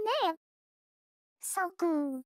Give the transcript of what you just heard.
ね。そく。